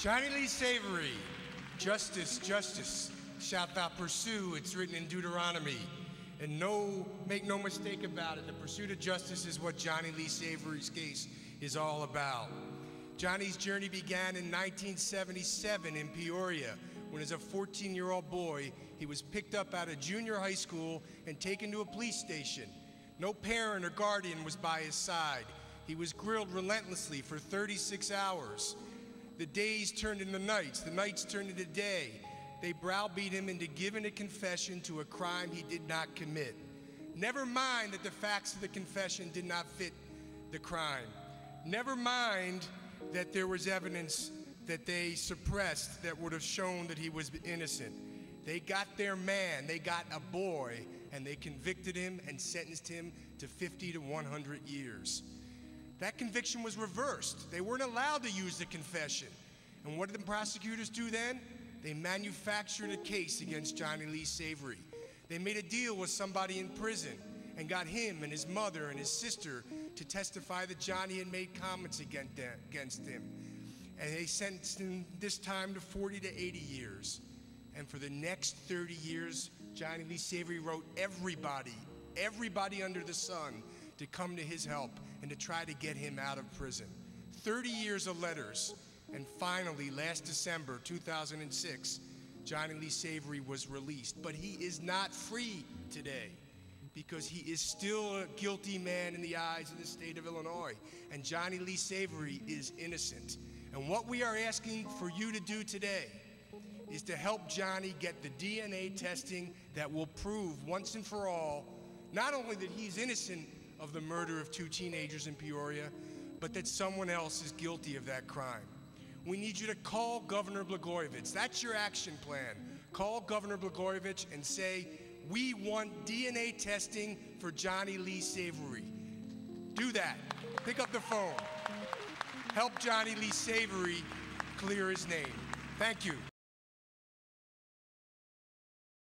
Johnnie Lee Savory, justice, justice, shalt thou pursue. It's written in Deuteronomy. And no, make no mistake about it, the pursuit of justice is what Johnnie Lee Savory's case is all about. Johnnie's journey began in 1977 in Peoria when, as a 14 year old boy, he was picked up out of junior high school and taken to a police station. No parent or guardian was by his side. He was grilled relentlessly for 36 hours. The days turned into nights, the nights turned into day. They browbeat him into giving a confession to a crime he did not commit. Never mind that the facts of the confession did not fit the crime. Never mind that there was evidence that they suppressed that would have shown that he was innocent. They got their man, they got a boy, and they convicted him and sentenced him to 50 to 100 years that conviction was reversed. They weren't allowed to use the confession. And what did the prosecutors do then? They manufactured a case against Johnnie Lee Savory. They made a deal with somebody in prison and got him and his mother and his sister to testify that Johnnie had made comments against him. And they sentenced him this time to 40 to 80 years. And for the next 30 years, Johnnie Lee Savory wrote everybody, everybody under the sun to come to his help and to try to get him out of prison. 30 years of letters, and finally, last December 2006, Johnnie Lee Savory was released. But he is not free today because he is still a guilty man in the eyes of the state of Illinois. And Johnnie Lee Savory is innocent. And what we are asking for you to do today is to help Johnnie get the DNA testing that will prove once and for all not only that he's innocent of the murder of two teenagers in Peoria, but that someone else is guilty of that crime. We need you to call Governor Blagojevich. That's your action plan. Call Governor Blagojevich and say, we want DNA testing for Johnnie Lee Savory. Do that. Pick up the phone. Help Johnnie Lee Savory clear his name. Thank you.